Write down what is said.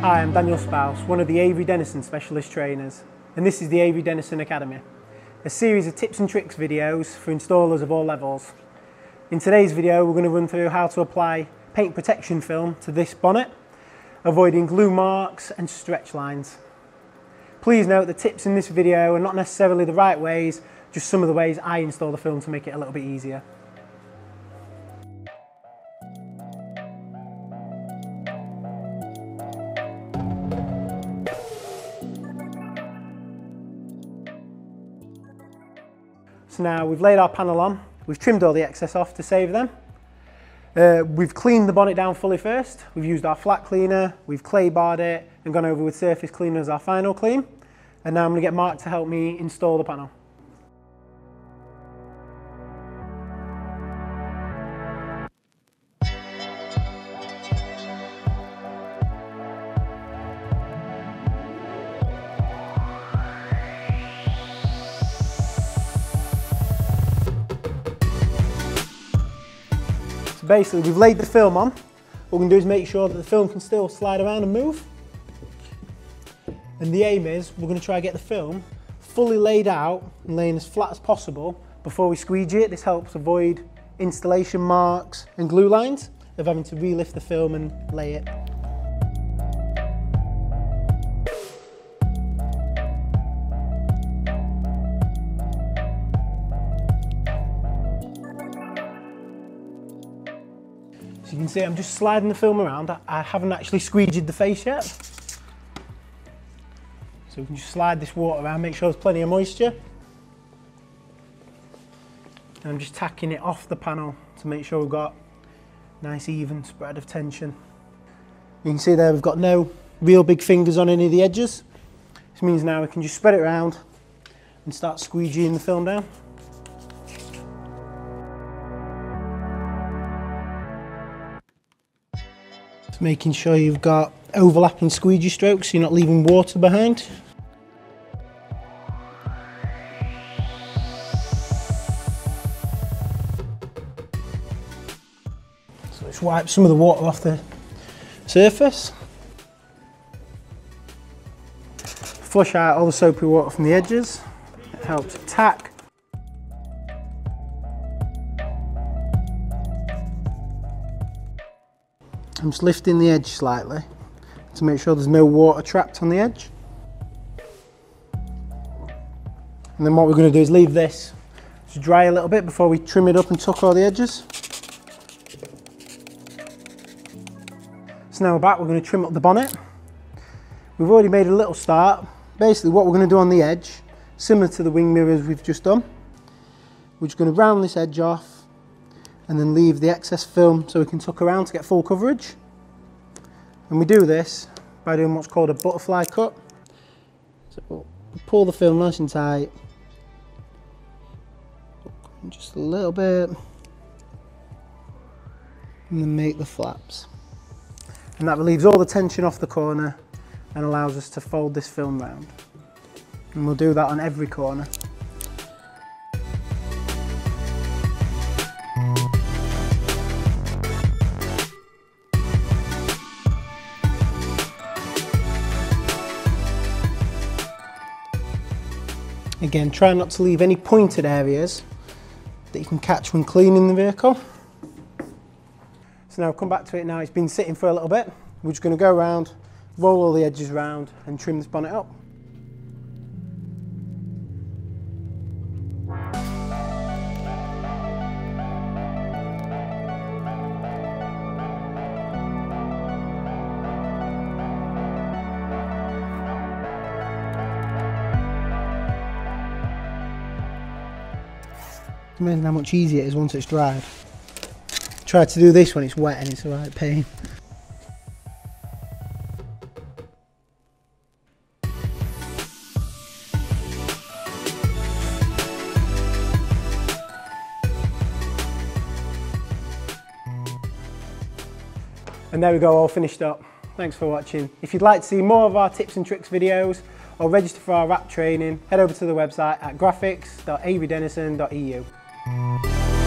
Hi, I'm Daniel Spouse, one of the Avery Dennison Specialist Trainers, and this is the Avery Dennison Academy, a series of tips and tricks videos for installers of all levels. In today's video, we're going to run through how to apply paint protection film to this bonnet, avoiding glue marks and stretch lines. Please note the tips in this video are not necessarily the right ways, just some of the ways I install the film to make it a little bit easier. So now we've laid our panel on, we've trimmed all the excess off to save them. Uh, we've cleaned the bonnet down fully first, we've used our flat cleaner, we've clay barred it and gone over with surface cleaner as our final clean. And now I'm going to get Mark to help me install the panel. Basically we've laid the film on. What we're to do is make sure that the film can still slide around and move. And the aim is we're going to try to get the film fully laid out and laying as flat as possible before we squeegee it. This helps avoid installation marks and glue lines of having to relift the film and lay it. So you can see I'm just sliding the film around. I haven't actually squeegeed the face yet. So we can just slide this water around, make sure there's plenty of moisture. And I'm just tacking it off the panel to make sure we've got nice even spread of tension. You can see there we've got no real big fingers on any of the edges. This means now we can just spread it around and start squeegeeing the film down. Making sure you've got overlapping squeegee strokes so you're not leaving water behind. So let's wipe some of the water off the surface. Flush out all the soapy water from the edges. It helps tack I'm just lifting the edge slightly to make sure there's no water trapped on the edge. And then what we're going to do is leave this to dry a little bit before we trim it up and tuck all the edges. So now we're back, we're going to trim up the bonnet. We've already made a little start. Basically what we're going to do on the edge, similar to the wing mirrors we've just done, we're just going to round this edge off and then leave the excess film so we can tuck around to get full coverage. And we do this by doing what's called a butterfly cut. So we'll pull the film nice and tight, just a little bit, and then make the flaps. And that relieves all the tension off the corner and allows us to fold this film round. And we'll do that on every corner. Again, try not to leave any pointed areas that you can catch when cleaning the vehicle. So now I've come back to it now, it's been sitting for a little bit. We're just going to go around, roll all the edges around and trim this bonnet up. Imagine how much easier it is once it's dried. Try to do this when it's wet and it's a right pain. And there we go, all finished up. Thanks for watching. If you'd like to see more of our tips and tricks videos or register for our wrap training, head over to the website at graphics.averydennison.eu. Música